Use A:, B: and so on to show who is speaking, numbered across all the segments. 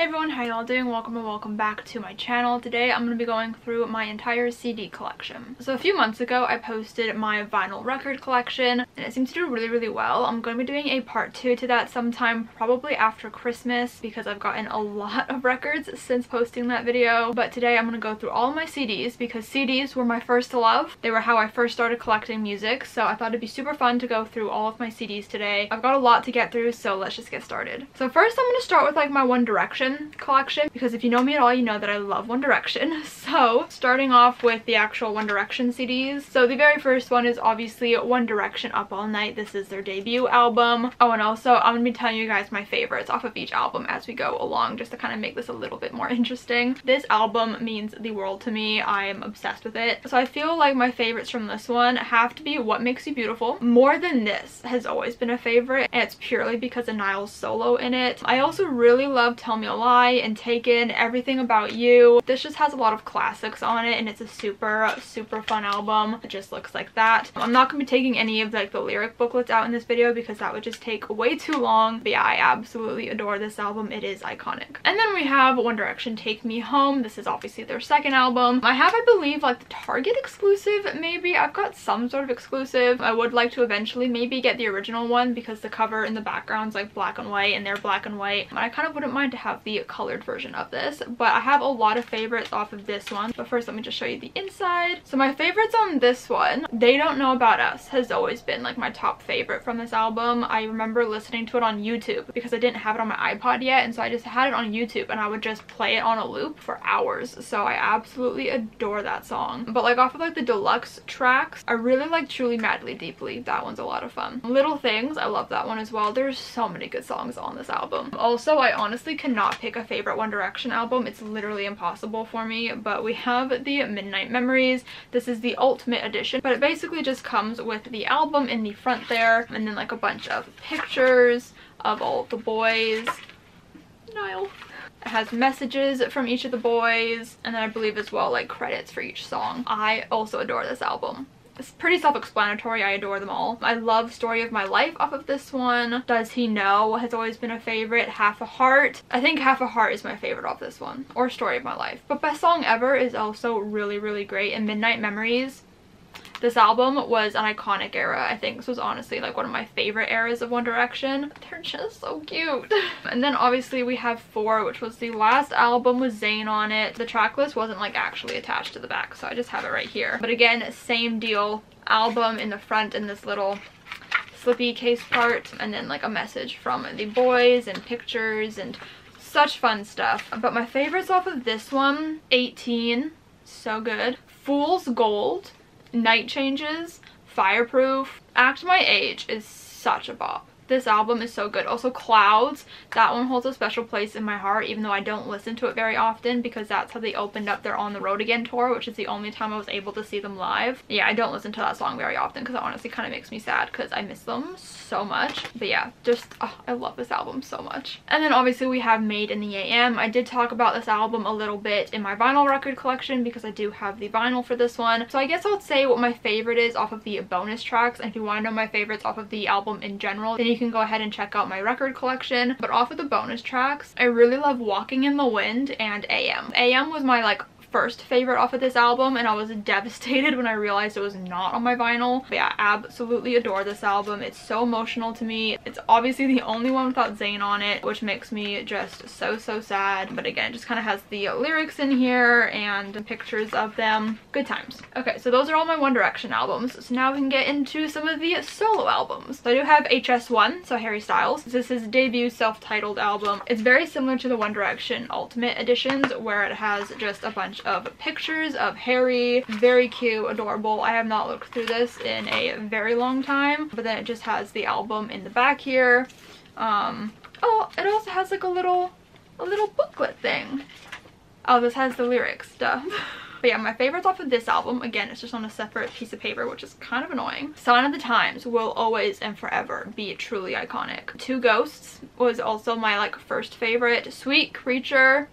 A: Hey everyone, how y'all doing? Welcome and welcome back to my channel. Today I'm going to be going through my entire CD collection. So a few months ago I posted my vinyl record collection and it seems to do really really well. I'm going to be doing a part 2 to that sometime probably after Christmas because I've gotten a lot of records since posting that video. But today I'm going to go through all my CDs because CDs were my first love. They were how I first started collecting music so I thought it'd be super fun to go through all of my CDs today. I've got a lot to get through so let's just get started. So first I'm going to start with like my One Direction collection because if you know me at all you know that I love One Direction. So starting off with the actual One Direction CDs. So the very first one is obviously One Direction Up All Night. This is their debut album. Oh and also I'm going to be telling you guys my favorites off of each album as we go along just to kind of make this a little bit more interesting. This album means the world to me. I am obsessed with it. So I feel like my favorites from this one have to be What Makes You Beautiful. More Than This has always been a favorite and it's purely because of Niall's solo in it. I also really love Tell Me a Lie and Taken, Everything About You. This just has a lot of classics on it and it's a super, super fun album. It just looks like that. I'm not to be taking any of like the lyric booklets out in this video because that would just take way too long. But yeah, I absolutely adore this album. It is iconic. And then we have One Direction Take Me Home. This is obviously their second album. I have, I believe, like the Target exclusive maybe. I've got some sort of exclusive. I would like to eventually maybe get the original one because the cover in the background's like black and white and they're black and white. I kind of wouldn't mind to have the colored version of this but I have a lot of favorites off of this one. But first let me just show you the inside. So my favorites on this one They Don't Know About Us has always been like my top favorite from this album. I remember listening to it on YouTube because I didn't have it on my iPod yet and so I just had it on YouTube and I would just play it on a loop for hours. So I absolutely adore that song. But like off of like the deluxe tracks I really like Truly Madly Deeply. That one's a lot of fun. Little Things I love that one as well. There's so many good songs on this album. Also I honestly cannot pick a favorite One Direction album. It's literally impossible for me, but we have the Midnight Memories. This is the Ultimate Edition, but it basically just comes with the album in the front there, and then like a bunch of pictures of all the boys. Niall. It has messages from each of the boys, and then I believe as well like credits for each song. I also adore this album. It's pretty self-explanatory. I adore them all. I love Story of My Life off of this one. Does He Know has always been a favorite. Half a Heart. I think Half a Heart is my favorite off this one. Or Story of My Life. But Best Song Ever is also really, really great. And Midnight Memories this album was an iconic era. I think this was honestly like one of my favorite eras of One Direction. They're just so cute. and then obviously we have Four, which was the last album with Zayn on it. The track list wasn't like actually attached to the back, so I just have it right here. But again, same deal. Album in the front in this little slippy case part and then like a message from the boys and pictures and such fun stuff. But my favorites off of this one, 18, so good. Fool's Gold, Night Changes, Fireproof. Act My Age is such a bop. This album is so good. Also Clouds, that one holds a special place in my heart even though I don't listen to it very often because that's how they opened up their On the Road Again tour which is the only time I was able to see them live. Yeah, I don't listen to that song very often because it honestly kind of makes me sad because I miss them so much. But yeah, just, oh, I love this album so much. And then obviously we have Made in the AM. I did talk about this album a little bit in my vinyl record collection because I do have the vinyl for this one. So I guess I'll say what my favorite is off of the bonus tracks. And if you want to know my favorites off of the album in general, then you can go ahead and check out my record collection. But off of the bonus tracks, I really love Walking in the Wind and AM. AM was my like first favorite off of this album and I was devastated when I realized it was not on my vinyl. But yeah, absolutely adore this album. It's so emotional to me. It's obviously the only one without Zayn on it, which makes me just so, so sad. But again, it just kind of has the lyrics in here and pictures of them. Good times. Okay, so those are all my One Direction albums. So now we can get into some of the solo albums. So I do have HS1, so Harry Styles. This is his debut self-titled album. It's very similar to the One Direction Ultimate editions where it has just a bunch of pictures of Harry. Very cute, adorable. I have not looked through this in a very long time. But then it just has the album in the back here. Um, oh, it also has like a little, a little booklet thing. Oh, this has the lyrics stuff. But yeah, my favorites off of this album, again, it's just on a separate piece of paper, which is kind of annoying. Sign of the Times will always and forever be truly iconic. Two Ghosts was also my like first favorite. Sweet Creature,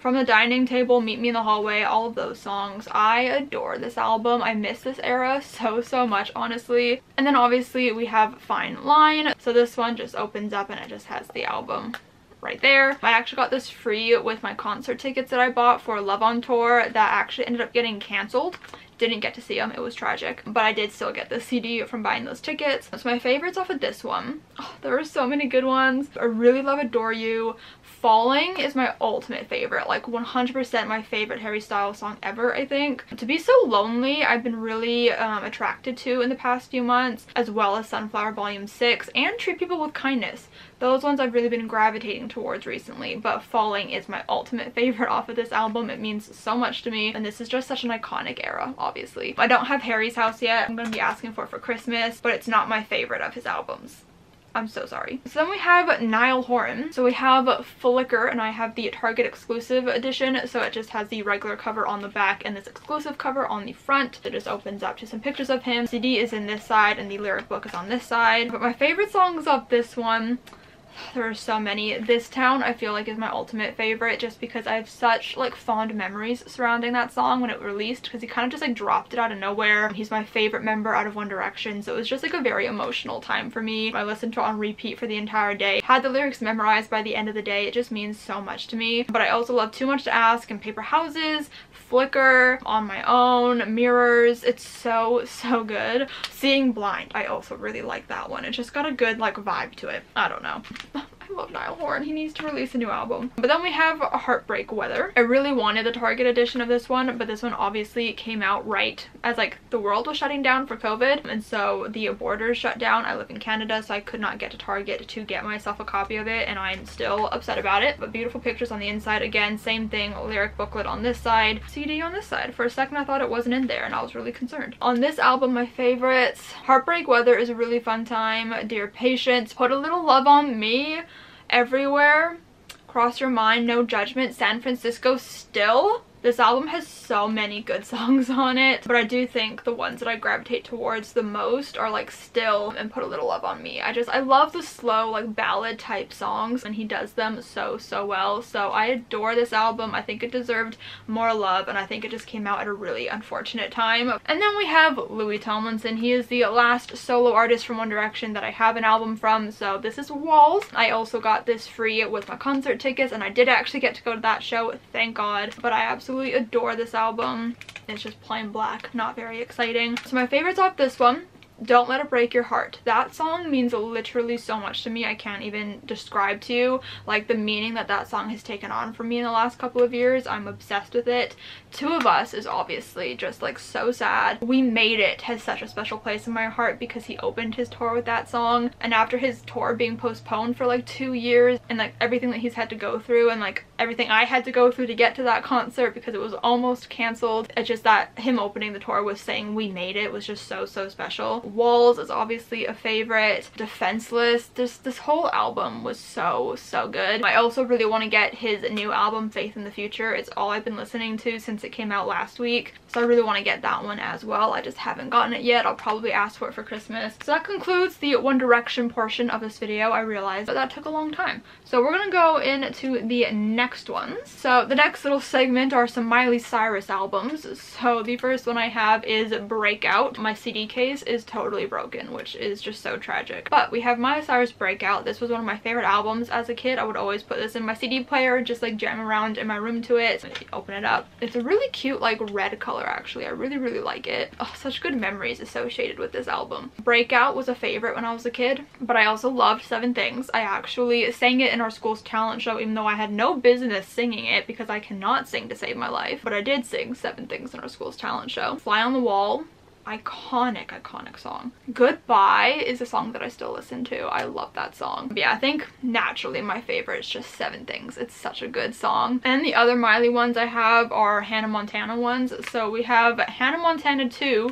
A: from the Dining Table, Meet Me in the Hallway, all of those songs. I adore this album. I miss this era so, so much, honestly. And then obviously we have Fine Line. So this one just opens up and it just has the album right there. I actually got this free with my concert tickets that I bought for Love on Tour that actually ended up getting cancelled didn't get to see them. It was tragic. But I did still get the CD from buying those tickets. So my favorites off of this one. Oh, there are so many good ones. I really love Adore You. Falling is my ultimate favorite, like 100% my favorite Harry Styles song ever, I think. To Be So Lonely, I've been really um, attracted to in the past few months, as well as Sunflower Volume 6 and Treat People With Kindness. Those ones I've really been gravitating towards recently, but Falling is my ultimate favorite off of this album. It means so much to me, and this is just such an iconic era, obviously. I don't have Harry's House yet. I'm to be asking for it for Christmas, but it's not my favorite of his albums. I'm so sorry. So then we have Niall Horan. So we have Flicker and I have the Target exclusive edition. So it just has the regular cover on the back and this exclusive cover on the front. It just opens up to some pictures of him. CD is in this side and the lyric book is on this side. But my favorite songs of this one there are so many. This Town I feel like is my ultimate favorite just because I have such like fond memories surrounding that song when it released because he kind of just like dropped it out of nowhere. He's my favorite member out of One Direction so it was just like a very emotional time for me. I listened to it on repeat for the entire day. Had the lyrics memorized by the end of the day. It just means so much to me. But I also love Too Much to Ask and Paper Houses, Flicker, On My Own, Mirrors. It's so, so good. Seeing Blind, I also really like that one. It just got a good like vibe to it. I don't know. I love Niall Horan. He needs to release a new album. But then we have Heartbreak Weather. I really wanted the Target edition of this one, but this one obviously came out right as like the world was shutting down for COVID. And so the borders shut down. I live in Canada, so I could not get to Target to get myself a copy of it. And I'm still upset about it. But beautiful pictures on the inside. Again, same thing. Lyric booklet on this side. CD on this side. For a second, I thought it wasn't in there and I was really concerned. On this album, my favorites. Heartbreak Weather is a really fun time. Dear Patience. Put a Little Love on Me everywhere. Cross Your Mind, No Judgment, San Francisco Still. This album has so many good songs on it, but I do think the ones that I gravitate towards the most are like Still and Put a Little Love on Me. I just, I love the slow like ballad type songs and he does them so, so well. So I adore this album. I think it deserved more love and I think it just came out at a really unfortunate time. And then we have Louis Tomlinson. He is the last solo artist from One Direction that I have an album from. So this is Walls. I also got this free with my concert tickets and I did actually get to go to that show, thank God. But I absolutely absolutely adore this album. It's just plain black, not very exciting. So my favorites off this one don't Let It Break Your Heart. That song means literally so much to me. I can't even describe to you like the meaning that that song has taken on for me in the last couple of years. I'm obsessed with it. Two of Us is obviously just like so sad. We Made It has such a special place in my heart because he opened his tour with that song and after his tour being postponed for like two years and like everything that he's had to go through and like everything I had to go through to get to that concert because it was almost cancelled. It's just that him opening the tour was saying we made it was just so so special. Walls is obviously a favorite. Defenseless. This, this whole album was so, so good. I also really want to get his new album, Faith in the Future. It's all I've been listening to since it came out last week. So I really want to get that one as well. I just haven't gotten it yet. I'll probably ask for it for Christmas. So that concludes the One Direction portion of this video. I realized that that took a long time. So we're going to go into the next ones. So the next little segment are some Miley Cyrus albums. So the first one I have is Breakout. My CD case is totally broken, which is just so tragic. But we have Miley Cyrus Breakout. This was one of my favorite albums as a kid. I would always put this in my CD player just like jam around in my room to it. Open it up. It's a really cute like red color actually. I really, really like it. Oh, such good memories associated with this album. Breakout was a favorite when I was a kid, but I also loved Seven Things. I actually sang it in our school's talent show even though I had no business singing it because I cannot sing to save my life. But I did sing Seven Things in our school's talent show. Fly on the Wall iconic iconic song. Goodbye is a song that i still listen to. I love that song. But yeah i think naturally my favorite is just seven things. It's such a good song. And the other miley ones i have are hannah montana ones. So we have hannah montana 2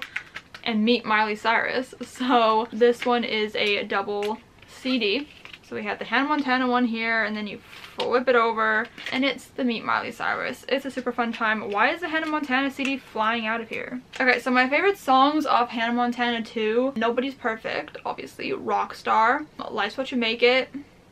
A: and meet miley cyrus. So this one is a double cd so we have the Hannah Montana one here and then you flip it over and it's the Meet Miley Cyrus. It's a super fun time. Why is the Hannah Montana CD flying out of here? Okay, so my favorite songs off Hannah Montana 2, Nobody's Perfect, obviously, Rockstar, Life's What You Make It,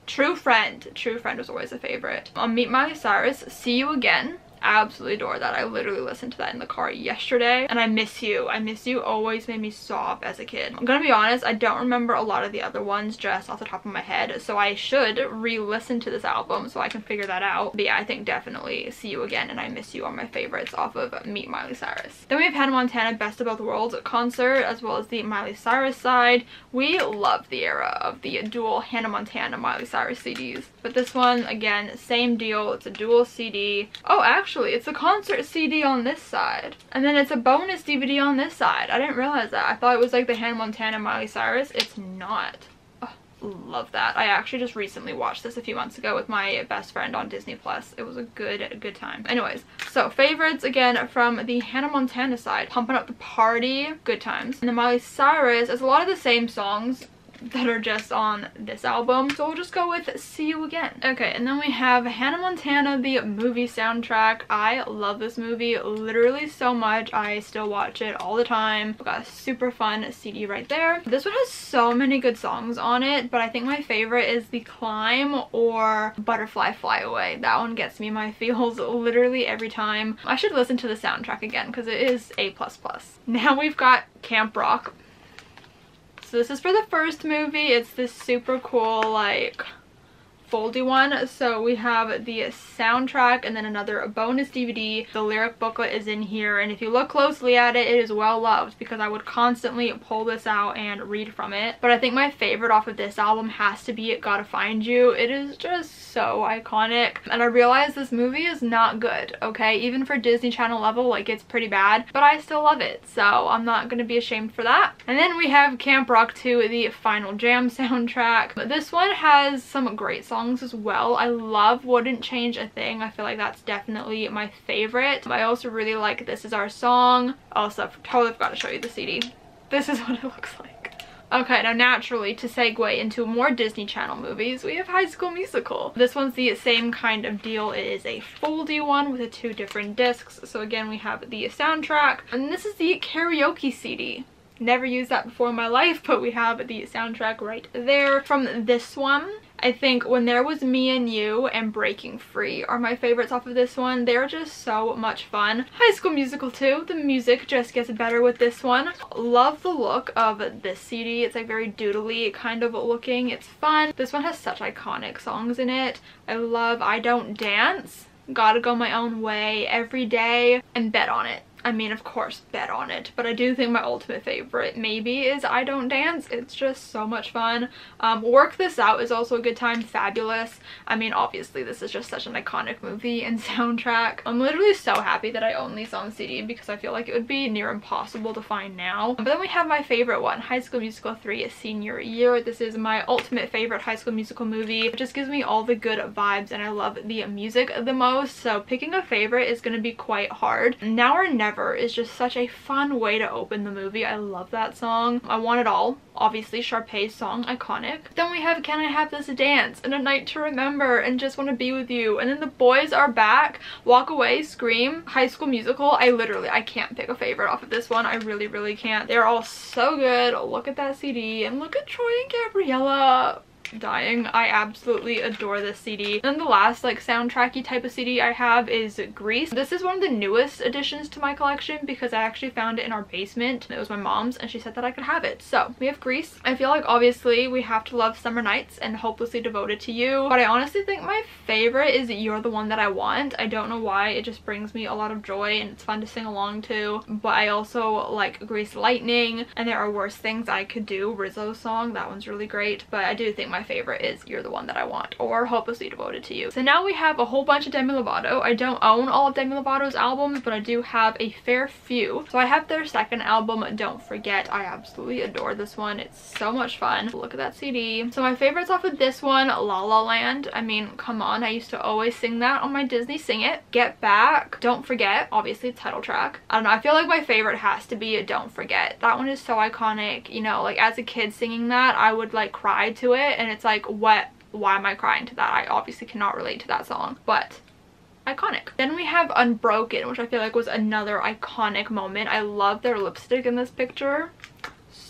A: True Friend. True Friend was always a favorite. On Meet Miley Cyrus, See You Again, absolutely adore that. I literally listened to that in the car yesterday and I miss you. I miss you always made me sob as a kid. I'm gonna be honest, I don't remember a lot of the other ones just off the top of my head so I should re-listen to this album so I can figure that out. But yeah, I think definitely See You Again and I Miss You are my favorites off of Meet Miley Cyrus. Then we have Hannah Montana Best of Both Worlds concert as well as the Miley Cyrus side. We love the era of the dual Hannah Montana Miley Cyrus CDs. But this one, again, same deal. It's a dual CD. Oh, actually, it's a concert CD on this side. And then it's a bonus DVD on this side. I didn't realize that. I thought it was like the Hannah Montana Miley Cyrus. It's not love that. I actually just recently watched this a few months ago with my best friend on Disney Plus. It was a good, good time. Anyways, so favorites again from the Hannah Montana side. Pumping Up the Party, good times. And the Miley Cyrus is a lot of the same songs that are just on this album. So we'll just go with See You Again. Okay, and then we have Hannah Montana, the movie soundtrack. I love this movie literally so much. I still watch it all the time. I've got a super fun CD right there. This one has so many good songs on it, but I think my favorite is The Climb or Butterfly Fly Away. That one gets me my feels literally every time. I should listen to the soundtrack again because it is A++. Plus. Now we've got Camp Rock this is for the first movie. It's this super cool like foldy one. So we have the soundtrack and then another bonus DVD. The lyric booklet is in here and if you look closely at it, it is well loved because I would constantly pull this out and read from it. But I think my favorite off of this album has to be It Gotta Find You. It is just so iconic and I realize this movie is not good, okay? Even for Disney Channel level, like it's pretty bad, but I still love it. So I'm not gonna be ashamed for that. And then we have Camp Rock 2, the Final Jam soundtrack. This one has some great songs songs as well. I love Wouldn't Change a Thing. I feel like that's definitely my favorite. I also really like This Is Our Song. Also, totally forgot to show you the CD. This is what it looks like. Okay, now naturally, to segue into more Disney Channel movies, we have High School Musical. This one's the same kind of deal. It is a foldy one with the two different discs. So again, we have the soundtrack, and this is the karaoke CD never used that before in my life but we have the soundtrack right there from this one I think When There Was Me and You and Breaking Free are my favorites off of this one. They're just so much fun. High School Musical 2. The music just gets better with this one. Love the look of this CD. It's like very doodly kind of looking. It's fun. This one has such iconic songs in it. I love I Don't Dance. Gotta Go My Own Way, Every Day, and Bet On It. I mean, of course, bet on it. But I do think my ultimate favorite maybe is I Don't Dance. It's just so much fun. Um, Work This Out is also a good time. Fabulous. I mean, obviously, this is just such an iconic movie and soundtrack. I'm literally so happy that I own these on CD because I feel like it would be near impossible to find now. But then we have my favorite one, High School Musical 3 is Senior Year. This is my ultimate favorite High School Musical movie. It just gives me all the good vibes and I love the music the most. So picking a favorite is going to be quite hard. Now or Never is just such a fun way to open the movie. I love that song. I Want It All, obviously Sharpay's song, iconic. Then we have Can I Have This Dance and A Night to Remember and Just Want to Be With You. And then The Boys Are Back, Walk Away, Scream, High School Musical. I literally, I can't pick a favorite off of this one. I really, really can't. They're all so good. Look at that CD and look at Troy and Gabriella dying. I absolutely adore this CD. And the last like soundtracky type of CD I have is Grease. This is one of the newest additions to my collection because I actually found it in our basement. It was my mom's and she said that I could have it. So we have Grease. I feel like obviously we have to love Summer Nights and Hopelessly Devoted to You. But I honestly think my favorite is You're the One That I Want. I don't know why. It just brings me a lot of joy and it's fun to sing along to. But I also like Grease Lightning and There Are Worse Things I Could Do. Rizzo's song. That one's really great. But I do think my favorite is You're the One That I Want or Hopelessly Devoted to You. So now we have a whole bunch of Demi Lovato. I don't own all of Demi Lovato's albums, but I do have a fair few. So I have their second album, Don't Forget. I absolutely adore this one. It's so much fun. Look at that CD. So my favorites off of this one, La La Land. I mean, come on. I used to always sing that on my Disney Sing It. Get Back. Don't Forget. Obviously, title track. I don't know. I feel like my favorite has to be Don't Forget. That one is so iconic. You know, like as a kid singing that, I would like cry to it and it's like what why am I crying to that? I obviously cannot relate to that song, but iconic. Then we have Unbroken, which I feel like was another iconic moment. I love their lipstick in this picture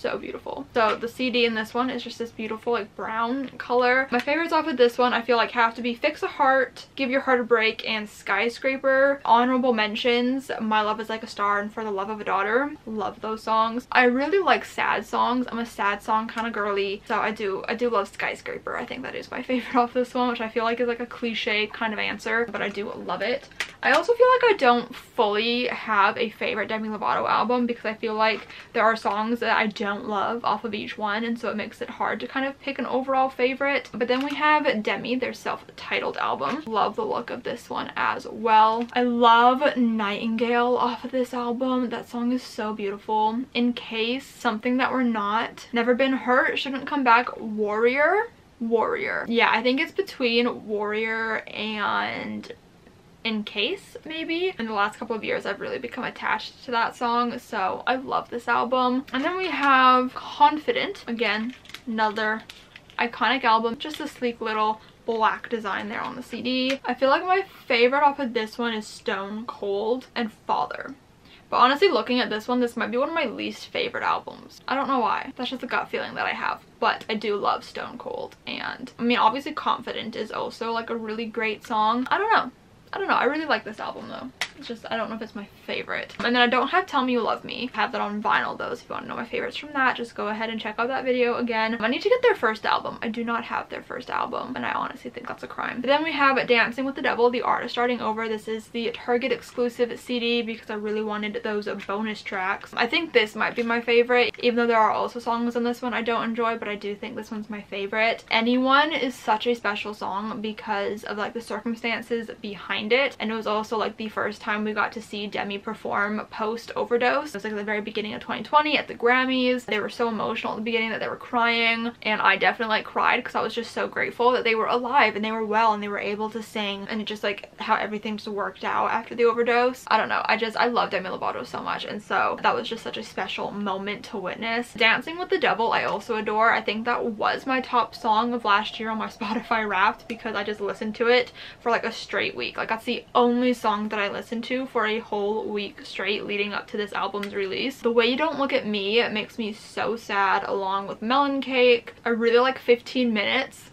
A: so beautiful. So the CD in this one is just this beautiful like brown color. My favorites off of this one I feel like have to be Fix a Heart, Give Your Heart a Break, and Skyscraper. Honorable mentions, My Love is Like a Star and For the Love of a Daughter. Love those songs. I really like sad songs. I'm a sad song kind of girly. So I do, I do love Skyscraper. I think that is my favorite off this one, which I feel like is like a cliche kind of answer, but I do love it. I also feel like I don't fully have a favorite Demi Lovato album because I feel like there are songs that I don't love off of each one and so it makes it hard to kind of pick an overall favorite. But then we have Demi, their self-titled album. Love the look of this one as well. I love Nightingale off of this album. That song is so beautiful. In Case, Something That We're Not, Never Been Hurt, Shouldn't Come Back, Warrior, Warrior. Yeah, I think it's between Warrior and in case maybe in the last couple of years i've really become attached to that song so i love this album and then we have confident again another iconic album just a sleek little black design there on the cd i feel like my favorite off of this one is stone cold and father but honestly, looking at this one, this might be one of my least favorite albums. I don't know why. That's just a gut feeling that I have. But I do love Stone Cold. And, I mean, obviously Confident is also, like, a really great song. I don't know. I don't know. I really like this album though. It's just, I don't know if it's my favorite. And then I don't have Tell Me You Love Me. I have that on vinyl though, so if you want to know my favorites from that, just go ahead and check out that video again. I need to get their first album. I do not have their first album, and I honestly think that's a crime. But then we have Dancing with the Devil, The Art of Starting Over. This is the Target exclusive CD because I really wanted those bonus tracks. I think this might be my favorite, even though there are also songs on this one I don't enjoy, but I do think this one's my favorite. Anyone is such a special song because of like the circumstances behind it, and it was also like the first time we got to see Demi perform post overdose. It was like the very beginning of 2020 at the Grammys. They were so emotional at the beginning that they were crying and I definitely like cried because I was just so grateful that they were alive and they were well and they were able to sing and just like how everything just worked out after the overdose. I don't know. I just, I love Demi Lovato so much and so that was just such a special moment to witness. Dancing with the Devil I also adore. I think that was my top song of last year on my Spotify Wrapped because I just listened to it for like a straight week. Like that's the only song that I listened to for a whole week straight leading up to this album's release. The Way You Don't Look at Me it makes me so sad along with Melon Cake. I really like 15 Minutes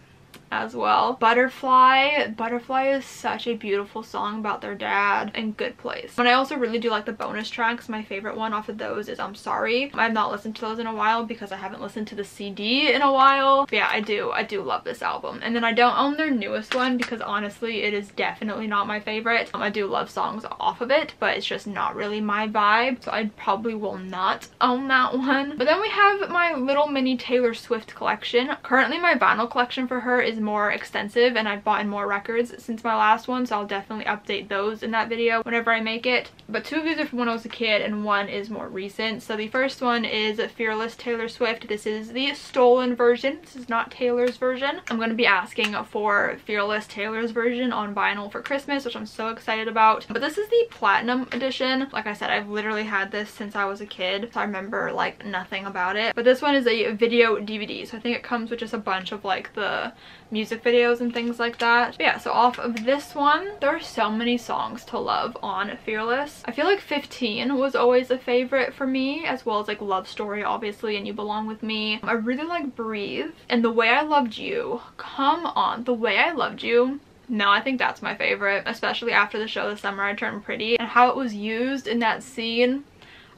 A: as well. Butterfly. Butterfly is such a beautiful song about their dad and Good Place. But I also really do like the bonus tracks. My favorite one off of those is I'm Sorry. I've not listened to those in a while because I haven't listened to the CD in a while. But yeah, I do. I do love this album. And then I don't own their newest one because honestly, it is definitely not my favorite. Um, I do love songs off of it, but it's just not really my vibe. So I probably will not own that one. But then we have my little mini Taylor Swift collection. Currently, my vinyl collection for her is more extensive and I've bought in more records since my last one so I'll definitely update those in that video whenever I make it. But two of these are from when I was a kid and one is more recent. So the first one is Fearless Taylor Swift. This is the stolen version. This is not Taylor's version. I'm going to be asking for Fearless Taylor's version on vinyl for Christmas which I'm so excited about. But this is the platinum edition. Like I said I've literally had this since I was a kid so I remember like nothing about it. But this one is a video DVD so I think it comes with just a bunch of like the music videos and things like that. But yeah, so off of this one, there are so many songs to love on Fearless. I feel like 15 was always a favorite for me, as well as like Love Story, obviously, and You Belong With Me. I really like Breathe and The Way I Loved You. Come on, The Way I Loved You no, I think that's my favorite, especially after the show The Summer I Turned Pretty and how it was used in that scene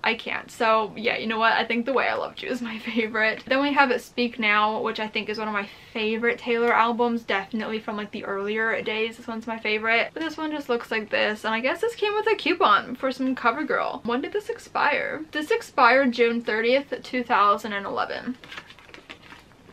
A: I can't. So yeah, you know what? I think The Way I Loved You is my favorite. Then we have Speak Now, which I think is one of my favorite Taylor albums, definitely from like the earlier days. This one's my favorite. But this one just looks like this. And I guess this came with a coupon for some CoverGirl. When did this expire? This expired June 30th, 2011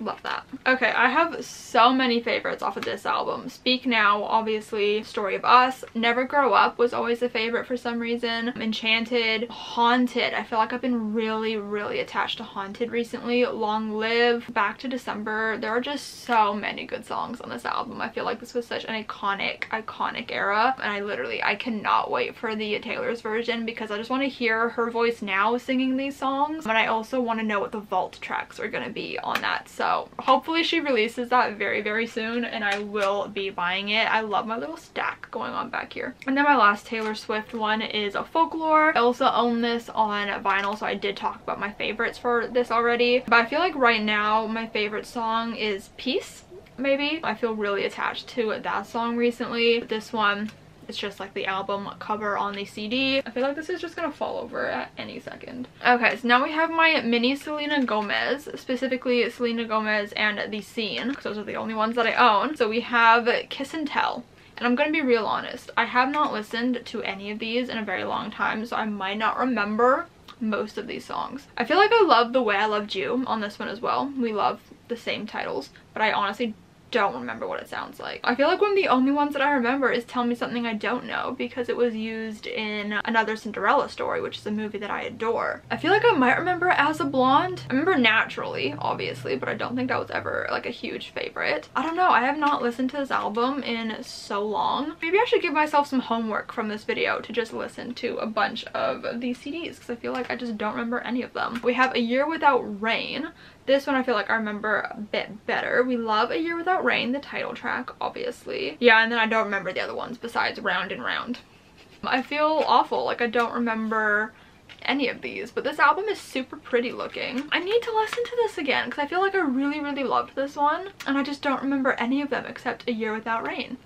A: love that. Okay i have so many favorites off of this album. Speak now obviously story of us never grow up was always a favorite for some reason. Enchanted haunted i feel like i've been really really attached to haunted recently. Long live back to december there are just so many good songs on this album. I feel like this was such an iconic iconic era and i literally i cannot wait for the taylor's version because i just want to hear her voice now singing these songs but i also want to know what the vault tracks are going to be on that so Hopefully she releases that very, very soon and I will be buying it. I love my little stack going on back here. And then my last Taylor Swift one is a Folklore. I also own this on vinyl, so I did talk about my favorites for this already. But I feel like right now my favorite song is Peace maybe. I feel really attached to that song recently. This one it's just like the album cover on the CD. I feel like this is just gonna fall over at any second. Okay, so now we have my mini Selena Gomez, specifically Selena Gomez and The Scene, because those are the only ones that I own. So we have Kiss and Tell. And I'm gonna be real honest, I have not listened to any of these in a very long time, so I might not remember most of these songs. I feel like I love The Way I Loved You on this one as well. We love the same titles, but I honestly don't remember what it sounds like. I feel like one of the only ones that I remember is Tell Me Something I Don't Know because it was used in Another Cinderella Story, which is a movie that I adore. I feel like I might remember it as a blonde. I remember Naturally, obviously, but I don't think that was ever like a huge favorite. I don't know. I have not listened to this album in so long. Maybe I should give myself some homework from this video to just listen to a bunch of these CDs because I feel like I just don't remember any of them. We have A Year Without Rain. This one I feel like I remember a bit better. We love A Year Without Rain, the title track, obviously. Yeah, and then I don't remember the other ones besides Round and Round. I feel awful, like I don't remember any of these, but this album is super pretty looking. I need to listen to this again because I feel like I really, really loved this one and I just don't remember any of them except A Year Without Rain.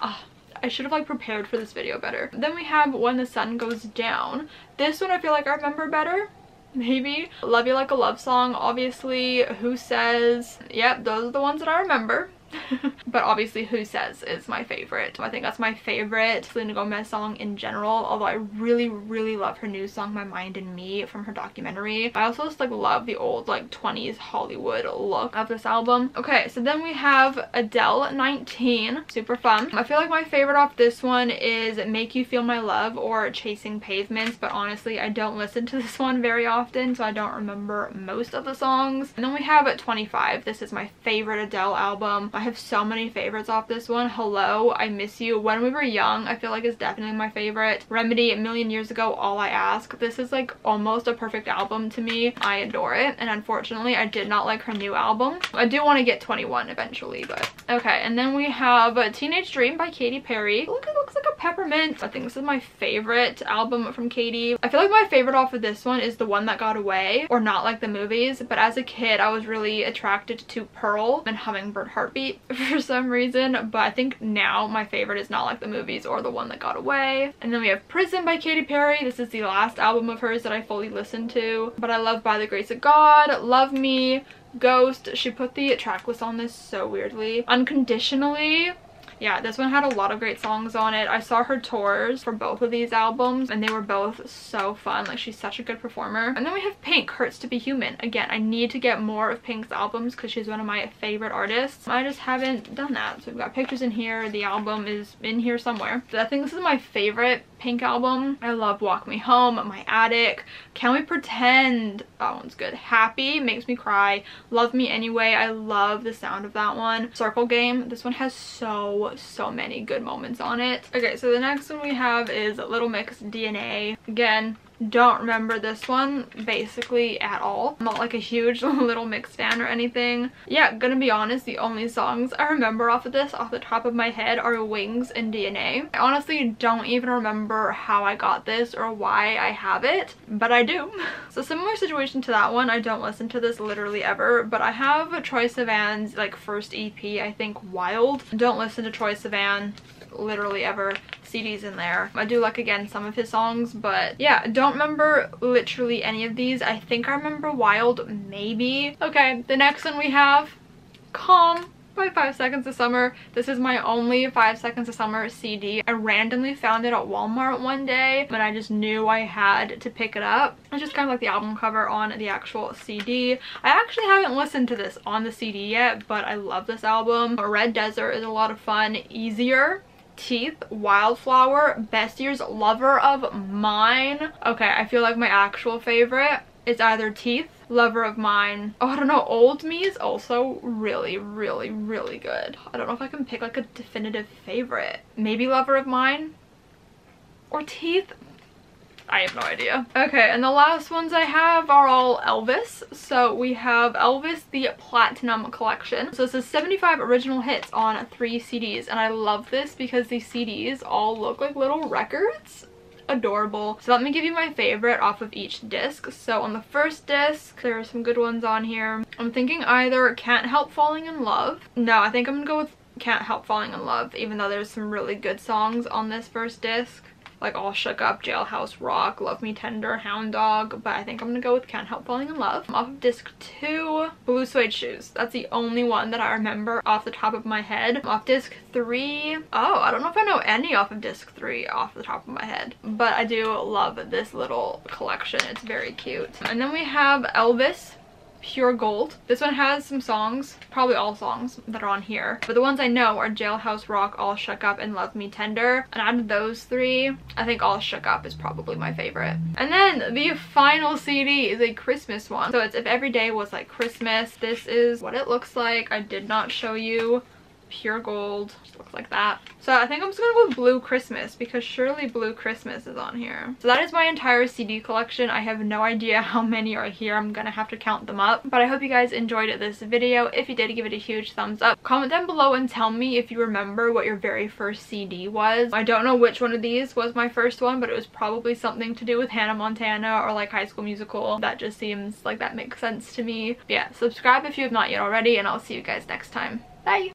A: Ah. I should have like prepared for this video better. Then we have When the Sun Goes Down. This one I feel like I remember better maybe. Love You Like a Love Song, obviously. Who Says. Yep, those are the ones that I remember. but obviously Who Says is my favorite. I think that's my favorite Selena Gomez song in general, although I really, really love her new song, My Mind and Me, from her documentary. I also just like love the old like 20s Hollywood look of this album. Okay, so then we have Adele 19, super fun. I feel like my favorite off this one is Make You Feel My Love or Chasing Pavements, but honestly I don't listen to this one very often, so I don't remember most of the songs. And then we have 25. This is my favorite Adele album. I have so many favorites off this one. Hello, I Miss You. When We Were Young, I feel like is definitely my favorite. Remedy, A Million Years Ago, All I Ask. This is like almost a perfect album to me. I adore it. And unfortunately, I did not like her new album. I do want to get 21 eventually, but okay. And then we have uh, Teenage Dream by Katy Perry. Look, it looks like a peppermint. I think this is my favorite album from Katy. I feel like my favorite off of this one is The One That Got Away, or not like the movies, but as a kid, I was really attracted to Pearl and Hummingbird Heartbeat for some reason but I think now my favorite is not like the movies or the one that got away. And then we have Prism by Katy Perry. This is the last album of hers that I fully listened to but I love By the Grace of God Love Me Ghost. She put the track list on this so weirdly. Unconditionally yeah this one had a lot of great songs on it i saw her tours for both of these albums and they were both so fun like she's such a good performer and then we have pink hurts to be human again i need to get more of pink's albums because she's one of my favorite artists i just haven't done that so we've got pictures in here the album is in here somewhere so i think this is my favorite Pink album. I love Walk Me Home, My Attic, Can We Pretend? That one's good. Happy, makes me cry. Love Me Anyway, I love the sound of that one. Circle Game, this one has so, so many good moments on it. Okay, so the next one we have is Little Mix DNA. Again, don't remember this one basically at all. I'm not like a huge Little Mix fan or anything. Yeah, gonna be honest, the only songs I remember off of this off the top of my head are Wings and DNA. I honestly don't even remember how I got this or why I have it, but I do. so similar situation to that one, I don't listen to this literally ever, but I have Troye Sivan's like first EP, I think Wild. Don't listen to Troye Sivan literally ever CDs in there. I do like, again, some of his songs, but yeah, don't remember literally any of these. I think I remember Wild, maybe. Okay, the next one we have, Calm by 5 Seconds of Summer. This is my only 5 Seconds of Summer CD. I randomly found it at Walmart one day, but I just knew I had to pick it up. It's just kind of like the album cover on the actual CD. I actually haven't listened to this on the CD yet, but I love this album. Red Desert is a lot of fun. Easier Teeth, Wildflower, Best Year's Lover of Mine. Okay, I feel like my actual favorite is either Teeth, Lover of Mine. Oh, I don't know. Old Me is also really, really, really good. I don't know if I can pick like a definitive favorite. Maybe Lover of Mine or Teeth. I have no idea. Okay, and the last ones I have are all Elvis. So we have Elvis, the Platinum Collection. So this is 75 original hits on three CDs. And I love this because these CDs all look like little records adorable. So let me give you my favorite off of each disc. So on the first disc, there are some good ones on here. I'm thinking either Can't Help Falling in Love. No, I think I'm gonna go with Can't Help Falling in Love, even though there's some really good songs on this first disc like All Shook Up, Jailhouse Rock, Love Me Tender, Hound Dog, but I think I'm gonna go with Can't Help Falling in Love. Off of disc two, Blue Suede Shoes. That's the only one that I remember off the top of my head. Off disc three, oh, I don't know if I know any off of disc three off the top of my head, but I do love this little collection. It's very cute. And then we have Elvis Pure Gold. This one has some songs, probably all songs that are on here. But the ones I know are Jailhouse Rock, All Shook Up, and Love Me Tender. And out of those three, I think All Shook Up is probably my favorite. And then the final CD is a Christmas one. So it's If Every Day Was Like Christmas. This is what it looks like. I did not show you pure gold just looks like that. So i think i'm just gonna go with blue christmas because surely blue christmas is on here. So that is my entire cd collection. I have no idea how many are here. I'm gonna have to count them up. But i hope you guys enjoyed this video. If you did give it a huge thumbs up. Comment down below and tell me if you remember what your very first cd was. I don't know which one of these was my first one but it was probably something to do with hannah montana or like high school musical. That just seems like that makes sense to me. But yeah subscribe if you have not yet already and i'll see you guys next time. Bye